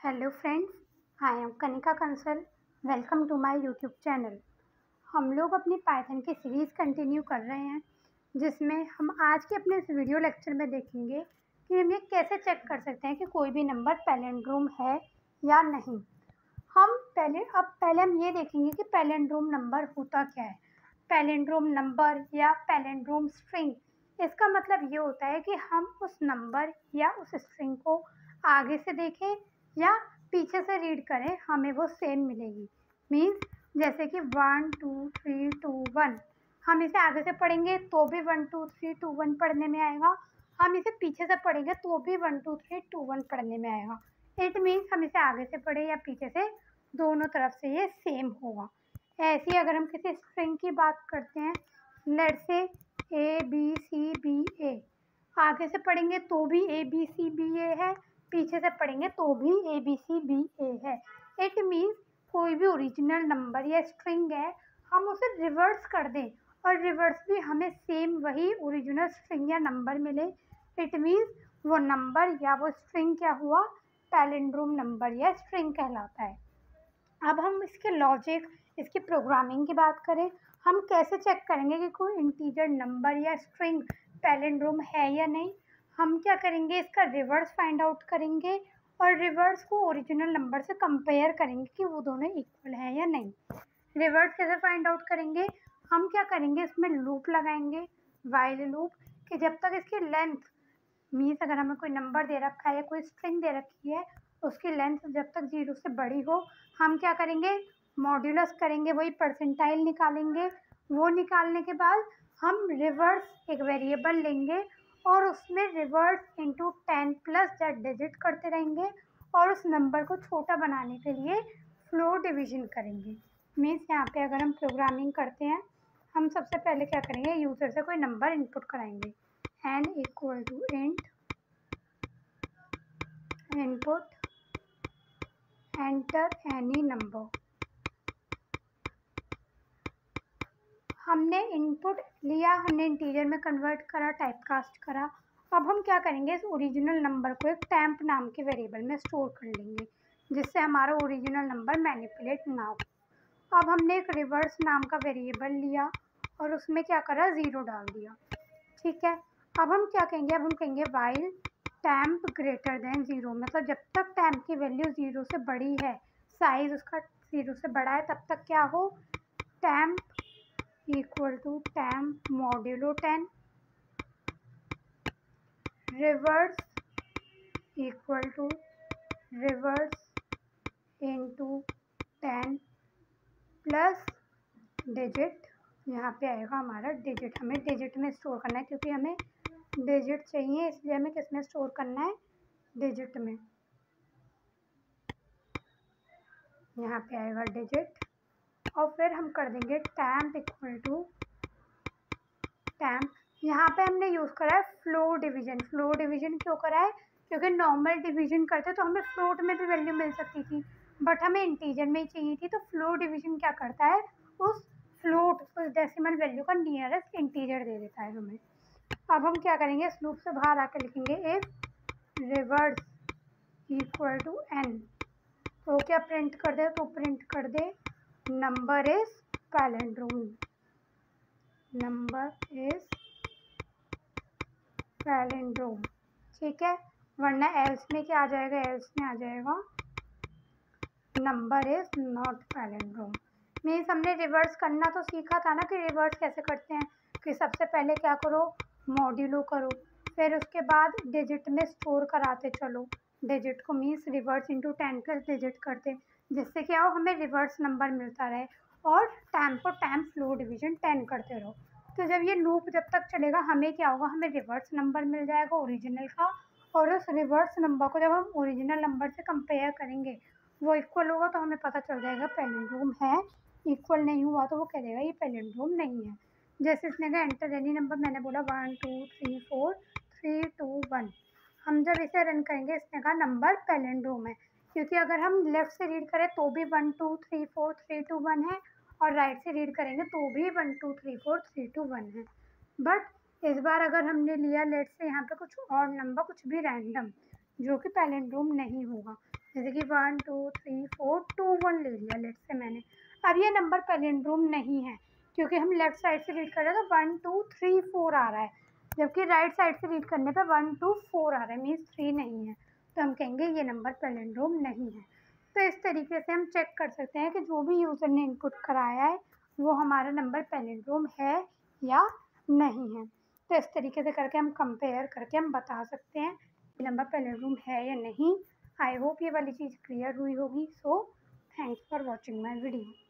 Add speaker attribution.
Speaker 1: Hello friends I am Kanika Kansal welcome to my YouTube channel हम लोग अपनी Python की सीरीज़ कंटिन्यू कर रहे हैं, जिसमें हम आज के अपने इस वीडियो लेक्चर में देखेंगे कि हम ये कैसे चेक कर सकते हैं कि कोई भी नंबर पैलेंड्रोम है या नहीं। हम पहले, अब पहले हम ये देखेंगे कि पैलेंड्रोम नंबर होता क्या है। पैलेंड्रोम नंबर या पैलेंड्रोम स्ट्रिंग इसका मतलब ये होता है कि हम उस नंबर या उस स्ट्रिंग को आगे से देखें या पीछे से रीड करें, हमें वो सेम मिलेगी। मीन्स जैसे कि one two three two one हम इसे आगे से पढ़ेंगे तो भी one two three two one पढ़ने में आएगा। हम इसे पीछे से पढ़ेंगे तो भी one two three two one पढ़ने में आएगा। इट मीन्स हम इसे आगे से पढ़े या पीछे से, दोनों तरफ़ से ये सेम होगा। ऐसे ही अगर हम किसी स्ट्रिंग की बात करते हैं लेट से ए बी सी बी ए आगे से पढ़ेंगे तो भी ए बी सी बी ए है। पीछे से पढ़ेंगे तो भी ए बी सी बी ए है। इट मीन्स कोई भी ओरिजिनल नंबर या स्ट्रिंग है, हम उसे रिवर्स कर दें और रिवर्स भी हमें सेम वही ओरिजिनल स्ट्रिंग या नंबर मिले। इट मीन्स वो नंबर या वो स्ट्रिंग क्या हुआ? पैलेंड्रोम नंबर या स्ट्रिंग कहलाता है। अब हम इसके लॉजिक इसकी प्रोग्रामिंग की बात करें। हम कैसे चेक करेंगे कि कोई इंटीजर नंबर या स्ट्रिंग पैलेंड्रोम है या नहीं? हम क्या करेंगे, इसका रिवर्स फाइंड आउट करेंगे और रिवर्स को ओरिजिनल नंबर से कंपेयर करेंगे कि वो दोनों इक्वल हैं या नहीं। रिवर्स कैसे फाइंड आउट करेंगे? हम क्या करेंगे, इसमें लूप लगाएँगे वाइल लूप कि जब तक इसकी लेंथ मीन्स अगर हमें कोई नंबर दे रखा है या कोई स्ट्रिंग दे रखी है, उसकी लेंथ जब तक ज़ीरो से बड़ी हो, हम क्या करेंगे? मॉड्यूलस करेंगे, वही परसेंटाइल निकालेंगे। वो निकालने के बाद हम रिवर्स एक वेरिएबल लेंगे और उसमें reverse into ten plus Z digit करते रहेंगे और उस नंबर को छोटा बनाने के लिए फ्लोर डिवीज़न करेंगे। मीन्स यहाँ पे अगर हम प्रोग्रामिंग करते हैं, हम सबसे पहले क्या करेंगे? यूज़र से कोई नंबर इनपुट कराएँगे। N equal to int input enter any number हमने इनपुट लिया, हमने इंटीरियर में कन्वर्ट करा टाइप कास्ट करा। अब हम क्या करेंगे? इस ओरिजिनल नंबर को एक टैंप नाम के वेरिएबल में स्टोर कर लेंगे, जिससे हमारा ओरिजिनल नंबर मैनिपुलेट ना हो। अब हमने एक रिवर्स नाम का वेरिएबल लिया और उसमें क्या करा? ज़ीरो डाल दिया। ठीक है? अब हम क्या कहेंगे? अब हम कहेंगे while temp greater than zero मतलब जब तक टैम्प की वैल्यू ज़ीरो से बड़ी है साइज़ उसका ज़ीरो से बड़ा है, तब तक क्या हो? Temp equal to temp modulo 10 reverse equal to reverse into 10 plus digit यहाँ पे आएगा हमारा डिजिट हमें डिजिट में स्टोर करना है क्योंकि हमें डिजिट चाहिए, इसलिए हमें किसमें स्टोर करना है? डिजिट में। यहाँ पे आएगा डिजिट और फिर हम कर देंगे टैम्प इक्वल टू टैम्प। यहाँ पे हमने यूज़ करा है फ्लो डिवीज़न। फ्लो डिवीज़न क्यों करा है? क्योंकि नॉर्मल डिवीज़न करते तो हमें फ्लोट में भी वैल्यू मिल सकती थी, बट हमें इंटीजर में ही चाहिए थी तो फ्लो डिवीज़न क्या करता है? उस फ्लोट, उस डेसिमल वैल्यू का नियरेस्ट इंटीजर दे देता है हमें। अब हम क्या करेंगे? इस लूप से बाहर आकर लिखेंगे if reverse equal to N. तो क्या प्रिंट कर दे? तो प्रिंट कर दे। Number is palindrome number is palindrome ठीक है? वरना एल्स में क्या आ जाएगा? एल्स में आ जाएगा। Number is not palindrome means हमने रिवर्स करना तो सीखा था ना कि रिवर्स कैसे करते हैं? कि सबसे पहले क्या करो? मॉड्यूलो करो। फिर उसके बाद डिजिट में स्टोर कराते चलो। डिजिट को means reverse into ten plus digit करते। जिससे क्या हो, हमें रिवर्स नंबर मिलता रहे और टाइम को टाइम फ्लो डिवीज़न टेन करते रहो। तो जब ये लूप जब तक चलेगा, हमें क्या होगा, हमें रिवर्स नंबर मिल जाएगा ओरिजिनल का और उस रिवर्स नंबर को जब हम ओरिजिनल नंबर से कंपेयर करेंगे, वो इक्वल होगा तो हमें पता चल जाएगा पेलेंड्रोम है इक्वल नहीं हुआ तो वो कह देगा ये पेलेंड्रोम नहीं है। जैसे इसने कहा एंटर एनी नंबर मैंने बोला one two three four three two one हम जब इसे रन करेंगे, इसने कहा नंबर पेलेंड्रोम है। क्योंकि अगर हम लेफ़्ट से रीड करें तो भी one two three four three two one है और राइट से रीड करेंगे तो भी one two three four three two one है। बट इस बार अगर हमने लिया लेट से यहाँ पे कुछ और नंबर कुछ भी रैंडम जो कि पैलेंड्रोम नहीं होगा। जैसे कि one two three four two one ले लिया लेट से मैंने। अब ये नंबर पैलेंड्रोम नहीं है, क्योंकि हम लेफ़्ट साइड से रीड कर रहे हैं तो वन टू थ्री फोर आ रहा है। जबकि राइट साइड से रीड करने पे वन टू फोर आ रहा है मीन्स थ्री नहीं है। तो हम कहेंगे ये नंबर पैलेंड्रोम नहीं है। तो इस तरीके से हम चेक कर सकते हैं कि जो भी यूज़र ने इनपुट कराया है, वो हमारा नंबर पैलेंड्रोम है या नहीं है। तो इस तरीके से करके हम कंपेयर करके हम बता सकते हैं कि नंबर पैलेंड्रोम है या नहीं। आई होप ये वाली चीज़ क्लियर हुई होगी। So thanks for watching my video